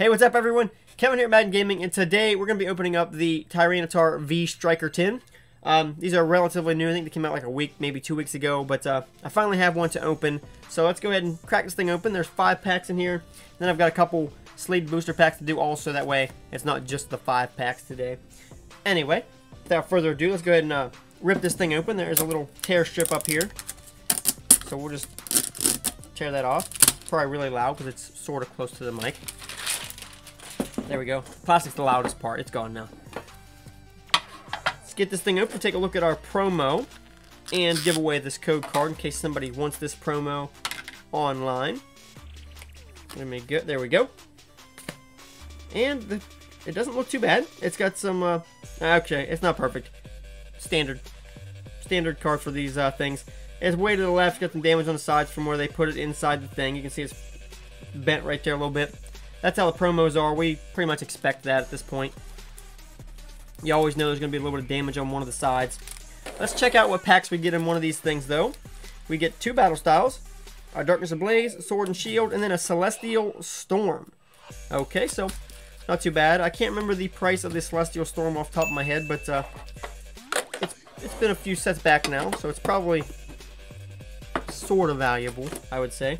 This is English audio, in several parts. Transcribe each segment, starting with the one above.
Hey, what's up everyone? Kevin here at Madden Gaming, and today we're going to be opening up the Tyranitar V Striker tin. Um, these are relatively new. I think they came out like a week, maybe two weeks ago, but uh, I finally have one to open. So let's go ahead and crack this thing open. There's five packs in here. Then I've got a couple sleeve booster packs to do also. That way it's not just the five packs today. Anyway, without further ado, let's go ahead and uh, rip this thing open. There's a little tear strip up here. So we'll just tear that off. Probably really loud because it's sort of close to the mic. There we go. Plastic's the loudest part. It's gone now. Let's get this thing open, take a look at our promo, and give away this code card in case somebody wants this promo online. Let me go. There we go. And the, it doesn't look too bad. It's got some, uh, okay, it's not perfect. Standard. Standard card for these uh, things. It's way to the left, got some damage on the sides from where they put it inside the thing. You can see it's bent right there a little bit. That's how the promos are. We pretty much expect that at this point. You always know there's going to be a little bit of damage on one of the sides. Let's check out what packs we get in one of these things, though. We get two Battle Styles, Our Darkness Ablaze, Sword and Shield, and then a Celestial Storm. Okay, so not too bad. I can't remember the price of the Celestial Storm off the top of my head, but uh, it's, it's been a few sets back now, so it's probably sort of valuable, I would say.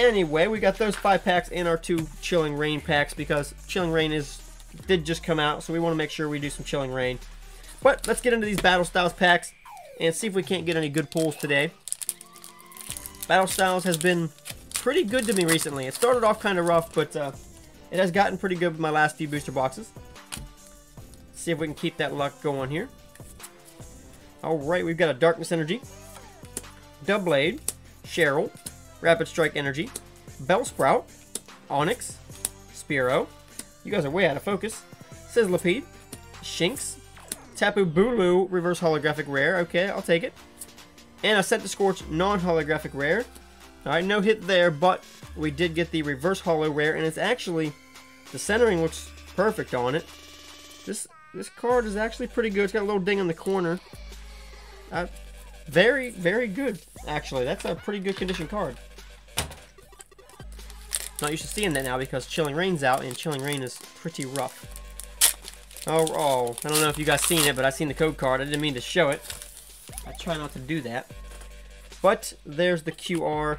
Anyway, we got those five packs and our two Chilling Reign packs because Chilling Reign is did just come out, so we want to make sure we do some Chilling Reign. But let's get into these Battle Styles packs and see if we can't get any good pulls today. Battle Styles has been pretty good to me recently. It started off kind of rough, but uh, it has gotten pretty good with my last few booster boxes. See if we can keep that luck going here. Alright, we've got a Darkness Energy, Doublade, Cheryl, Rapid Strike Energy, Bellsprout, Onix, Spearow, you guys are way out of focus, Sizzlipede, Shinx, Tapu Bulu Reverse Holographic Rare, okay, I'll take it, and a Centiskorch Non-Holographic Rare. Alright, no hit there, but we did get the Reverse Holo Rare, and it's actually, the centering looks perfect on it. This this card is actually pretty good. It's got a little ding in the corner. Uh, very, very good, actually. That's a pretty good condition card. Not used to seeing that now because Chilling Reign's out, and Chilling Reign is pretty rough. Oh, oh, I don't know if you guys seen it, but I seen the code card. I didn't mean to show it. I try not to do that. But there's the QR.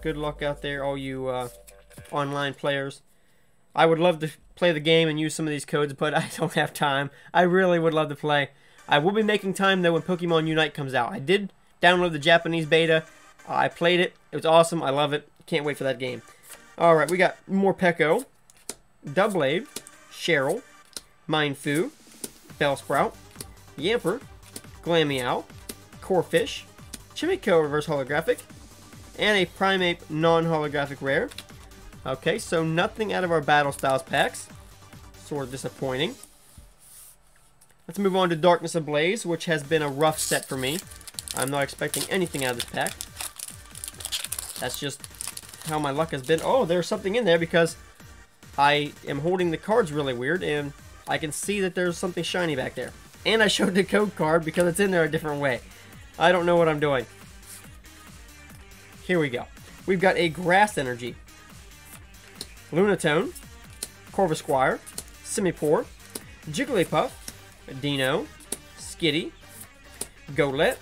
Good luck out there, all you uh, online players. I would love to play the game and use some of these codes, but I don't have time. I really would love to play. I will be making time, though, when Pokemon Unite comes out. I did download the Japanese beta. I played it. It was awesome. I love it. Can't wait for that game. Alright, we got more Morpeko, Doublade, Cheryl, Mienfoo, Bellsprout, Yamper, Glameow, Corphish, Chimecho Reverse Holographic, and a Primeape non-holographic rare. Okay, so nothing out of our Battle Styles packs. Sort of disappointing. Let's move on to Darkness Ablaze, which has been a rough set for me. I'm not expecting anything out of this pack. That's just how my luck has been. Oh, there's something in there because I am holding the cards really weird and I can see that there's something shiny back there. And I showed the code card because it's in there a different way. I don't know what I'm doing. Here we go. We've got a Grass Energy, Lunatone, Corvisquire, Simipour, Jigglypuff, Dino, Skitty, Golett,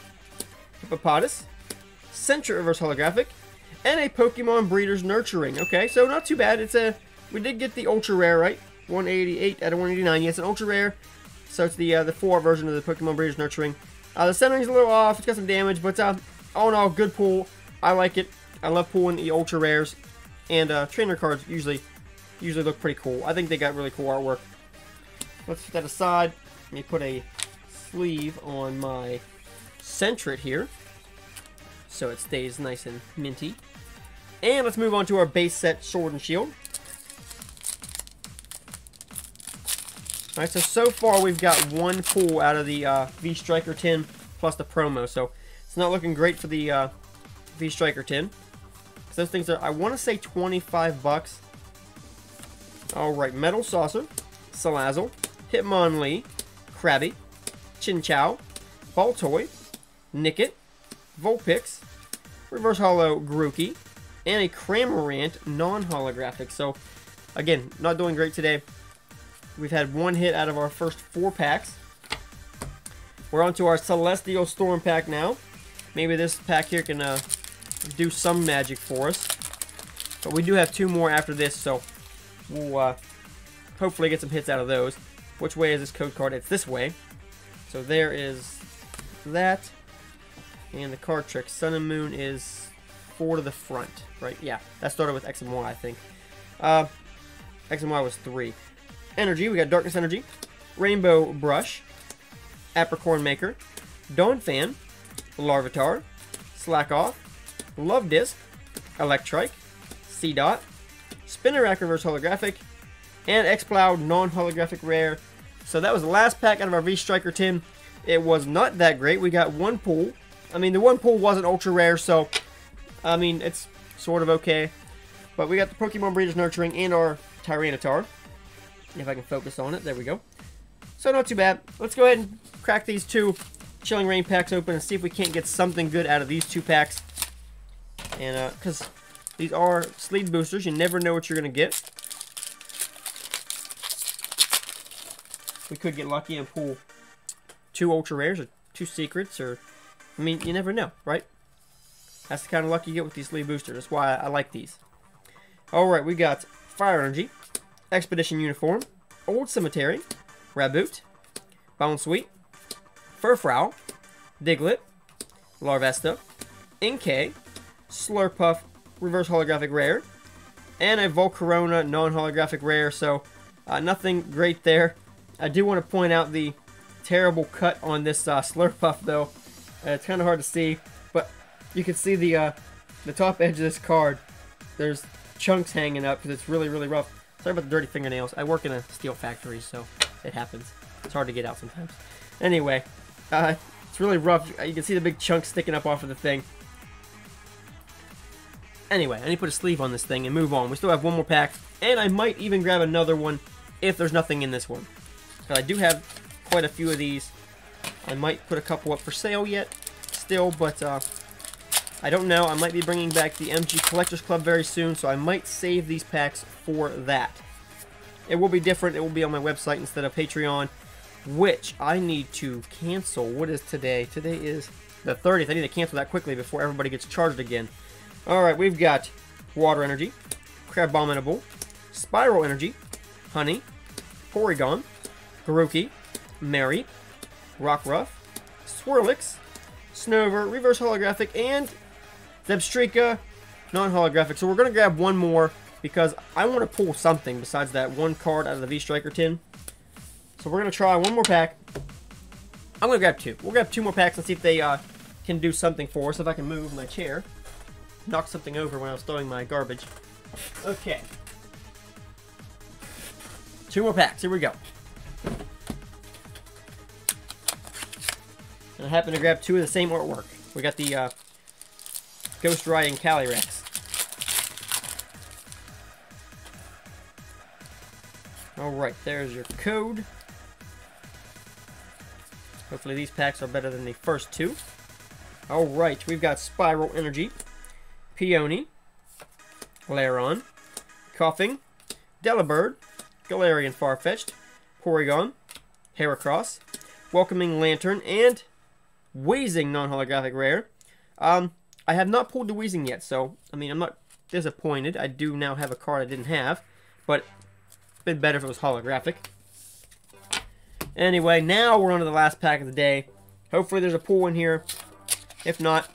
Hippopotas, Sentret Reverse Holographic, and a Pokemon Breeder's Nurturing. Okay, so not too bad. It's a we did get the ultra rare right, 188 out of 189. Yes, an ultra rare. So it's the uh, the four version of the Pokemon Breeder's Nurturing. Uh, the centering's a little off. It's got some damage, but uh, all in all, good pull. I like it. I love pulling the ultra rares, and uh, trainer cards usually usually look pretty cool. I think they got really cool artwork. Let's put that aside. Let me put a sleeve on my Sentret here so it stays nice and minty. And let's move on to our base set Sword and Shield. Alright, so so far we've got one pull out of the uh, V-Striker tin plus the promo, so it's not looking great for the uh, V-Striker tin. So those things are, I want to say 25 bucks. Alright, Metal Saucer, Salazzle, Hitmonlee, Krabby, Chinchou, Baltoy, Nickit, Vulpix, Reverse Holo Grookey, and a Cramorant non-holographic. So again, not doing great today. We've had one hit out of our first four packs. We're on to our Celestial Storm pack now. Maybe this pack here can uh, do some magic for us. But we do have two more after this, so we'll uh, hopefully get some hits out of those. Which way is this code card? It's this way. So there is that. And the card trick, Sun and Moon, is four to the front, right? Yeah, that started with X and Y, I think. Uh, X and Y was three. Energy, we got Darkness Energy, Rainbow Brush, Apricorn Maker, Donphan, Larvitar, Slakoth, Love Disc, Electrike, Seedot, Spinarak Reverse Holographic, and Exploud non-holographic rare. So that was the last pack out of our V-Striker tin. It was not that great. We got one pull. I mean, the one pull wasn't ultra rare, so, I mean, it's sort of okay. But we got the Pokemon Breeders Nurturing and our Tyranitar. If I can focus on it, there we go. So not too bad. Let's go ahead and crack these two Chilling Reign packs open and see if we can't get something good out of these two packs. And, uh, because these are sleeve boosters, you never know what you're going to get. We could get lucky and pull two ultra rares or two secrets or, I mean, you never know, right? That's the kind of luck you get with these sleeve boosters. That's why I, like these. Alright, we got Fire Energy, Expedition Uniform, Old Cemetery, Raboot, Bounsweet, Furfrou, Diglett, Larvesta, Inkay, Slurpuff, Reverse Holographic Rare, and a Volcarona non-holographic rare, so uh, nothing great there. I do want to point out the terrible cut on this uh, Slurpuff, though. Uh, it's kind of hard to see, but you can see the uh, the top edge of this card. There's chunks hanging up because it's really, really rough. Sorry about the dirty fingernails. I work in a steel factory, so it happens. It's hard to get out sometimes. Anyway, uh, it's really rough. You can see the big chunks sticking up off of the thing. Anyway, I need to put a sleeve on this thing and move on. We still have one more pack, and I might even grab another one if there's nothing in this one. Because I do have quite a few of these. I might put a couple up for sale yet, still, but uh, I don't know. I might be bringing back the MG Collectors Club very soon, so I might save these packs for that. It will be different. It will be on my website instead of Patreon, which I need to cancel. What is today? Today is the 30th. I need to cancel that quickly before everybody gets charged again. Alright, we've got Water Energy, Crabominable, Spiral Energy, Honey, Porygon, Grookey, Mary, Rockruff, Swirlix, Snover, Reverse Holographic, and Zebstrika, non-holographic. So we're going to grab one more because I want to pull something besides that one card out of the V-Striker tin. So we're going to try one more pack. I'm going to grab two. We'll grab two more packs and see if they uh, can do something for us. If I can move my chair Knock something over when I was throwing my garbage. Okay. Two more packs. Here we go. And I happen to grab two of the same artwork. We got the uh, Ghost Riding Calyrex. Alright, there's your code. Hopefully these packs are better than the first two. Alright, we've got Spiral Energy. Peony, Lairon, Koffing, Delibird, Galarian Farfetch'd, Porygon, Heracross, Welcoming Lantern, and Weezing non-holographic rare. Um, I have not pulled the Weezing yet, so, I mean, I'm not disappointed. I do now have a card I didn't have, but been better if it was holographic. Anyway, now we're on to the last pack of the day. Hopefully there's a pull in here. If not,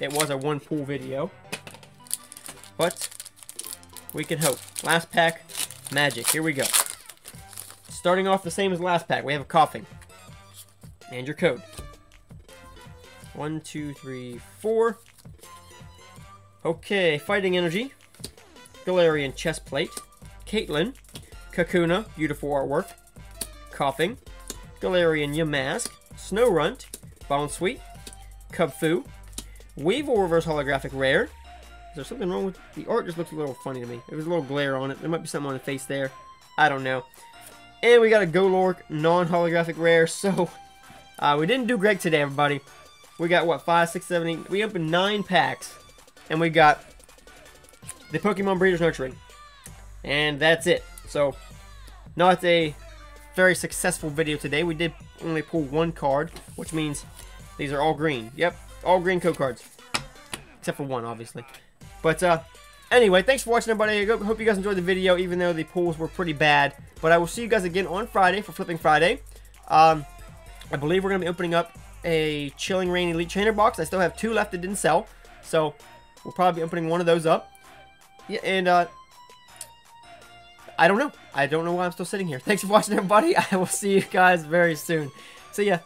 it was a one pull video. But we can hope. Last pack, magic. Here we go. Starting off the same as last pack, we have a Koffing. And your code. One, two, three, four. Okay, Fighting Energy. Galarian Chest Plate. Caitlin. Kakuna, beautiful artwork. Koffing. Galarian Yamask. Snorunt. Bounsweet. Kubfu. Weedle Reverse Holographic Rare Is there something wrong with... The art just looks a little funny to me. There was a little glare on it. There might be something on the face there. I don't know. And we got a Golurk non-holographic rare. So, uh, we didn't do Greg today, everybody. We got, what, 5, 6, 7, 8... We opened 9 packs. And we got the Pokemon Breeders Nurturing. And that's it. So, not a very successful video today. We did only pull one card, which means these are all green. Yep, all green code cards. Except for one, obviously. But, uh, anyway, thanks for watching, everybody. I hope you guys enjoyed the video, even though the pulls were pretty bad. But I will see you guys again on Friday for Flipping Friday. Um, I believe we're going to be opening up a Chilling Reign Elite Trainer box. I still have two left that didn't sell. So, we'll probably be opening one of those up. Yeah, and, uh, I don't know. I don't know why I'm still sitting here. Thanks for watching, everybody. I will see you guys very soon. See ya.